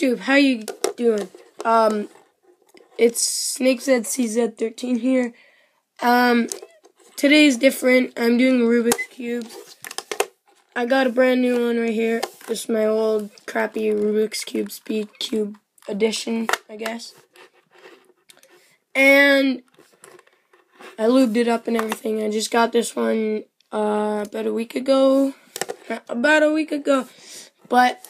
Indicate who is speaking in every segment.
Speaker 1: YouTube, how you doing? Um, it's SnakeZCZ13 here. Um, today's different. I'm doing Rubik's Cubes. I got a brand new one right here. Just my old crappy Rubik's Cube Speed Cube edition, I guess. And I lubed it up and everything. I just got this one uh, about a week ago. About a week ago. But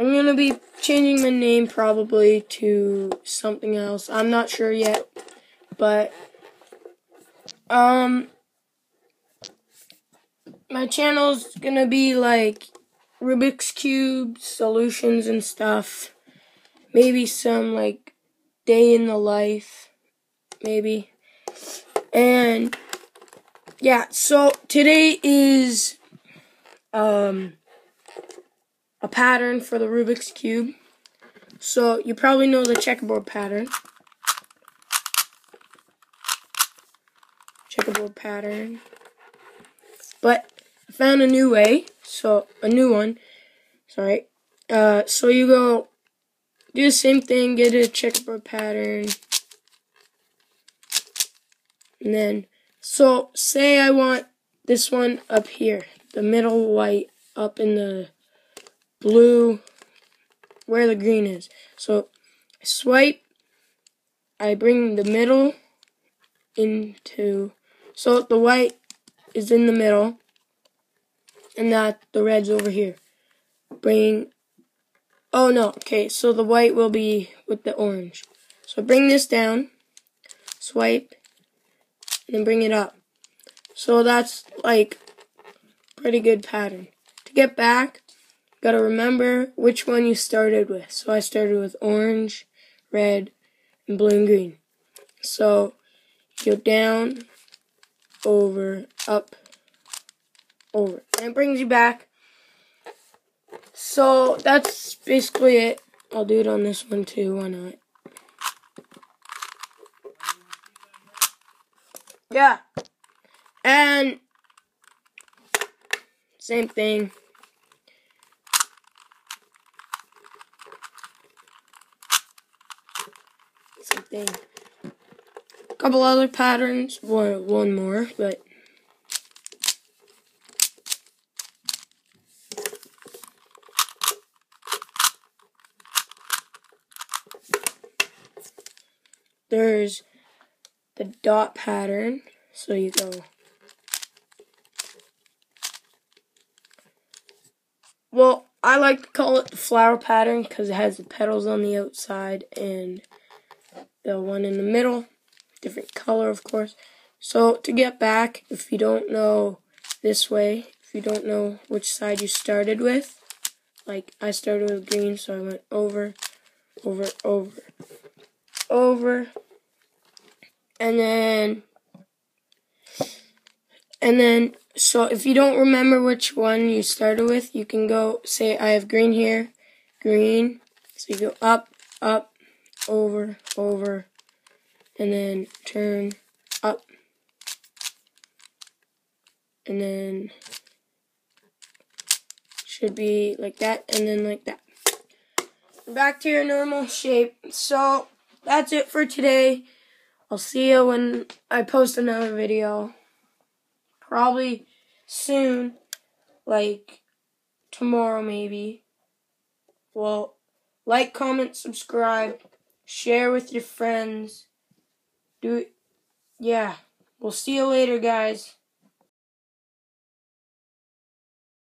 Speaker 1: I'm gonna be changing my name probably to something else. I'm not sure yet, but um, my channel's gonna be like Rubik's Cube solutions and stuff. Maybe some like day in the life, maybe. And yeah, so today is um a pattern for the Rubik's Cube. So you probably know the checkerboard pattern. Checkerboard pattern. But I found a new way, so a new one. Sorry. Uh, so you go do the same thing, get a checkerboard pattern. And then, so say I want this one up here, the middle white up in the blue, where the green is. So I swipe, I bring the middle into, so the white is in the middle, and that the red's over here. Bring, oh no, okay, so the white will be with the orange. So bring this down, swipe, and then bring it up. So that's like pretty good pattern. To get back, Gotta remember which one you started with. So I started with orange, red, and blue and green. So go down, over, up, over. And it brings you back. So that's basically it. I'll do it on this one too, why not? Yeah. And same thing. A couple other patterns, one, one more, but there's the dot pattern. So you go Well, I like to call it the flower pattern because it has the petals on the outside and the one in the middle, different color of course. So to get back, if you don't know this way, if you don't know which side you started with, like I started with green, so I went over, over, over, over, and then, and then, so if you don't remember which one you started with, you can go, say I have green here, green, so you go up, up, over, over, and then turn up, and then should be like that, and then like that. Back to your normal shape. So, that's it for today. I'll see you when I post another video. Probably soon, like tomorrow maybe. Well, like, comment, subscribe share with your friends. Do. Yeah. We'll see you later, guys.